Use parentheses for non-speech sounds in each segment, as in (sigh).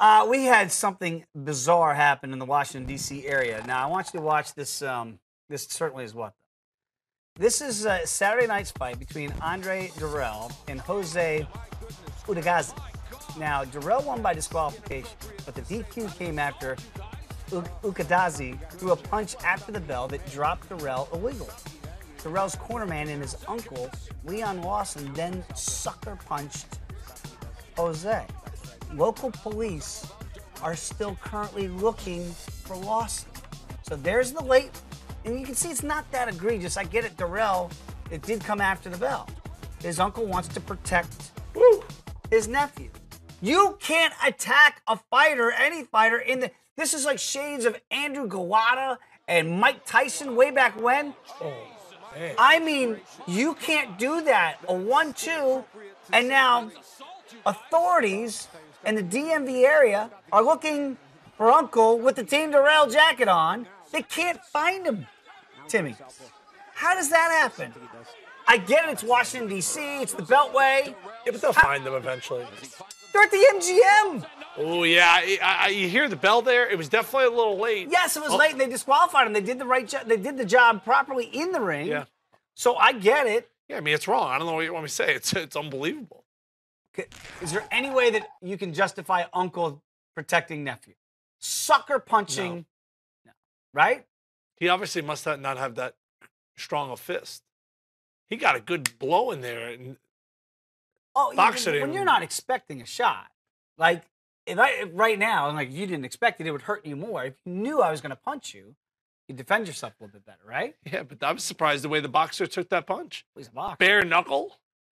Uh, we had something bizarre happen in the Washington D.C. area. Now I want you to watch this. Um, this certainly is what. This is a Saturday night's fight between Andre Dirrell and Jose Uzcategui. Now Dirrell won by disqualification, but the DQ came after U- Uzcategui threw a punch after the bell that dropped Dirrell illegally. Dirrell's cornerman and his uncle, Leon Lawson, then sucker punched Jose. Local police are still currently looking for Lawson. So there's the late, and you can see it's not that egregious. I get it, Dirrell, it did come after the bell. His uncle wants to protect his nephew. You can't attack a fighter, any fighter in the. This is like shades of Andrew Golota and Mike Tyson way back when. I mean, you can't do that. A one-two, and now authorities in the DMV area are looking for Uncle with the Team Dirrell jacket on. They can't find him, Timmy. How does that happen? I get it. It's Washington D.C. It's the Beltway. Yeah, but they'll find them eventually. They're at the MGM. Oh yeah, I, I, you hear the bell there? It was definitely a little late. Yes, it was Oh, late. and They disqualified him. They did the right job. They did the job properly in the ring. Yeah, So I get it. yeah. I mean, it's wrong. I don't know what you want me to say. It's it's unbelievable. Is there any way that you can justify uncle protecting nephew? Sucker punching, no. right? He obviously must have not have that strong a fist. He got a good blow in there, and Oh, even when didn't- you're not expecting a shot, like if I if right now, and like you didn't expect it, it would hurt you more. If you knew I was going to punch you, you defend yourself a little bit better, right? yeah. But I was surprised the way the boxer took that punch. He's a boxer. Bare knuckle.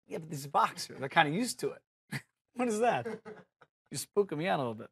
Yeah, but he's a boxer. They're kind of used to it. What is that? (laughs) You're spooking me out a little bit.